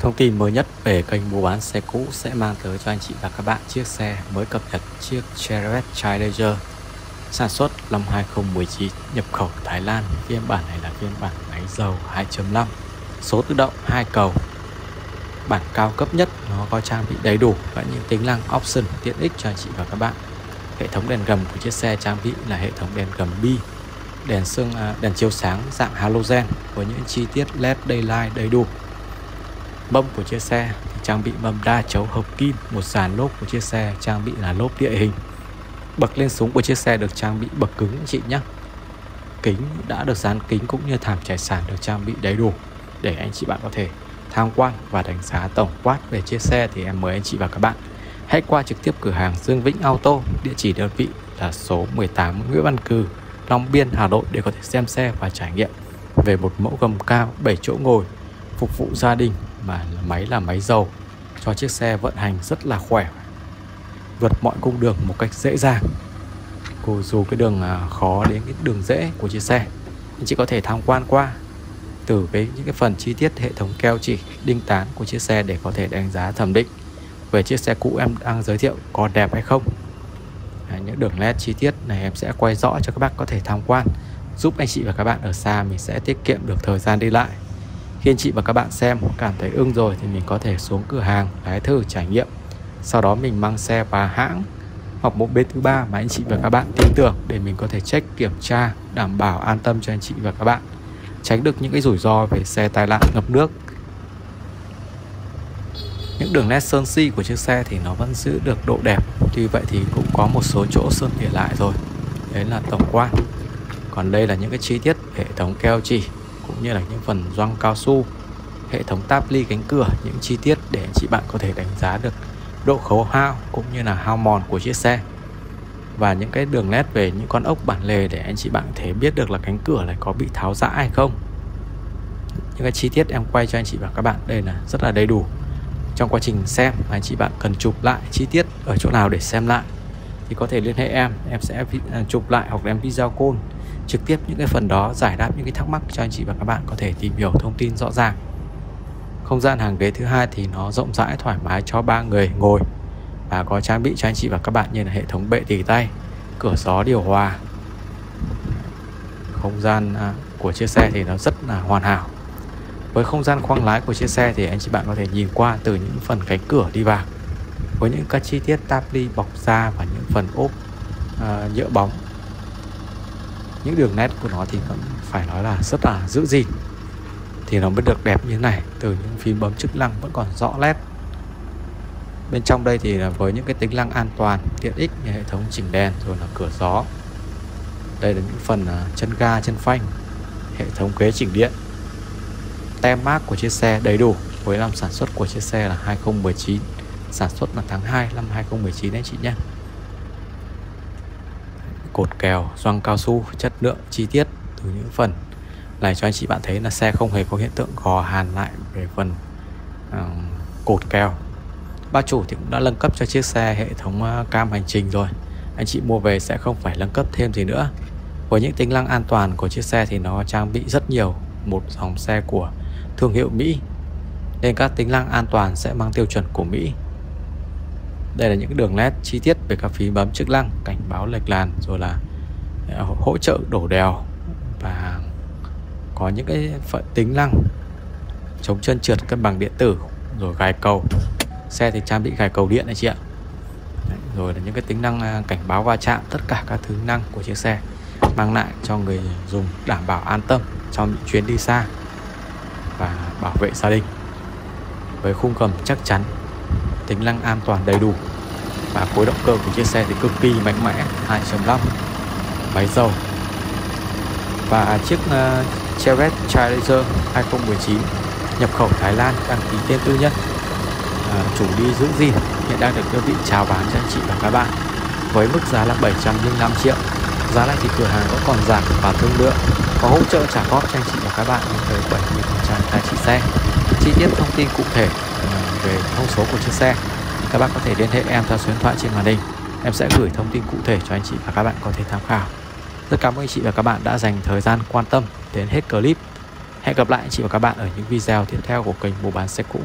Thông tin mới nhất về kênh mua bán xe cũ sẽ mang tới cho anh chị và các bạn chiếc xe mới cập nhật, chiếc Chevrolet Challenger sản xuất năm 2019 nhập khẩu Thái Lan. Phiên bản này là phiên bản máy dầu 2.5 số tự động hai cầu. Bản cao cấp nhất, nó có trang bị đầy đủ và những tính năng option tiện ích cho anh chị và các bạn. Hệ thống đèn gầm của chiếc xe trang bị là hệ thống đèn gầm bi, đèn xương à, đèn chiếu sáng dạng halogen với những chi tiết led daylight đầy đủ mâm của chiếc xe. Thì trang bị mâm đa chấu hợp kim, một dàn lốp của chiếc xe, trang bị là lốp địa hình. Bậc lên súng của chiếc xe được trang bị bậc cứng anh chị nhé kính đã được dán kính cũng như thảm trải sàn được trang bị đầy đủ để anh chị bạn có thể tham quan và đánh giá tổng quát về chiếc xe thì em mời anh chị và các bạn hãy qua trực tiếp cửa hàng Dương Vĩnh Auto, địa chỉ đơn vị là số 18 Nguyễn Văn Cừ, Long Biên, Hà Nội để có thể xem xe và trải nghiệm. Về một mẫu gầm cao 7 chỗ ngồi, phục vụ gia đình mà máy là máy dầu cho chiếc xe vận hành rất là khỏe. Vượt mọi cung đường một cách dễ dàng. Cô dù cái đường à, khó đến cái đường dễ của chiếc xe anh chị có thể tham quan qua từ cái những cái phần chi tiết hệ thống keo chỉ đinh tán của chiếc xe để có thể đánh giá thẩm định về chiếc xe cũ em đang giới thiệu còn đẹp hay không. Đấy, những đường nét chi tiết này em sẽ quay rõ cho các bác có thể tham quan giúp anh chị và các bạn ở xa mình sẽ tiết kiệm được thời gian đi lại khi anh chị và các bạn xem cảm thấy ưng rồi thì mình có thể xuống cửa hàng, lái thử, trải nghiệm. Sau đó mình mang xe vào hãng hoặc một bên thứ ba mà anh chị và các bạn tin tưởng để mình có thể check, kiểm tra, đảm bảo an tâm cho anh chị và các bạn, tránh được những cái rủi ro về xe tai nạn ngập nước. Những đường nét sơn si của chiếc xe thì nó vẫn giữ được độ đẹp, tuy vậy thì cũng có một số chỗ sơn tỉa lại rồi đấy là tổng quan. Còn đây là những cái chi tiết hệ thống keo chỉ cũng như là những phần gioăng cao su, hệ thống táp ly cánh cửa, những chi tiết để anh chị bạn có thể đánh giá được độ khấu hao cũng như là hao mòn của chiếc xe. Và những cái đường nét về những con ốc bản lề để anh chị bạn thể biết được là cánh cửa này có bị tháo rã hay không. Những cái chi tiết em quay cho anh chị và các bạn, đây là rất là đầy đủ. Trong quá trình xem mà anh chị bạn cần chụp lại chi tiết ở chỗ nào để xem lại. Thì có thể liên hệ em em sẽ à, chụp lại hoặc em video call trực tiếp những cái phần đó giải đáp những cái thắc mắc cho anh chị và các bạn có thể tìm hiểu thông tin rõ ràng. Không gian hàng ghế thứ hai thì nó rộng rãi thoải mái cho ba người ngồi và có trang bị cho anh chị và các bạn như là hệ thống bệ tỉ tay cửa gió điều hòa. Không gian à, của chiếc xe thì nó rất là hoàn hảo. Với không gian khoang lái của chiếc xe thì anh chị bạn có thể nhìn qua từ những phần cánh cửa đi vào. Với những các chi tiết táp ly bọc da và những phần ốp uh, nhựa bóng những đường nét của nó thì vẫn phải nói là rất là giữ gìn. Thì nó mới được đẹp như thế này, từ những phím bấm chức năng vẫn còn rõ nét. Bên trong đây thì là với những cái tính năng an toàn, tiện ích như hệ thống chỉnh đèn rồi là cửa gió. Đây là những phần à, chân ga, chân phanh, hệ thống ghế chỉnh điện. Tem mác của chiếc xe đầy đủ, với năm sản xuất của chiếc xe là 2019 sản xuất là tháng 2 năm 2019 đấy chị nhé cột kèo gioăng cao su chất lượng chi tiết từ những phần. Này cho anh chị bạn thấy là xe không hề có hiện tượng gò hàn lại về phần uh, cột kèo. Ba chủ thì cũng đã nâng cấp cho chiếc xe hệ thống ờ, cam hành trình rồi. Anh chị mua về sẽ không phải nâng cấp thêm gì nữa. Với những tính năng an toàn của chiếc xe thì nó trang bị rất nhiều Một dòng xe của thương hiệu Mỹ. Nên các tính năng an toàn sẽ mang tiêu chuẩn của Mỹ. Đây là những đường led chi tiết về các phím bấm chức năng Cảnh báo lệch làn rồi là ờ, hỗ trợ đổ đèo Và có những cái phận tính năng chống chân trượt cân bằng điện tử rồi gài cầu. Xe thì trang bị gài cầu điện này chị ạ. Đấy, rồi là những cái tính năng à, cảnh báo va chạm tất cả các thứ năng của chiếc xe mang lại cho người dùng đảm bảo an tâm trong những chuyến đi xa và bảo vệ gia đình. Với khung cầm chắc chắn tính năng an toàn đầy đủ. Và khối động cơ của chiếc xe thì cực kỳ mạnh mẽ 2.5 máy dầu. Và chiếc uh, Chevrolet Challenger 2019 nhập khẩu Thái Lan đăng ký tên tư nhân. À, chủ đi giữ gìn hiện đang được đơn vị chào bán cho anh chị và các bạn. Với mức giá là 705 triệu giá này thì cửa hàng vẫn còn giảm và thương lượng. Có hỗ trợ trả góp cho anh chị và các bạn lên tới 70% giá trị xe. Chi tiết thông tin cụ thể. Ờ, về thông số của chiếc xe các bạn có thể liên hệ em theo số điện thoại trên màn hình. Em sẽ gửi thông tin cụ thể cho anh chị và các bạn có thể tham khảo. Rất cảm ơn anh chị và các bạn đã dành thời gian quan tâm đến hết clip. Hẹn gặp lại anh chị và các bạn ở những video tiếp theo của kênh mua bán xe cũ.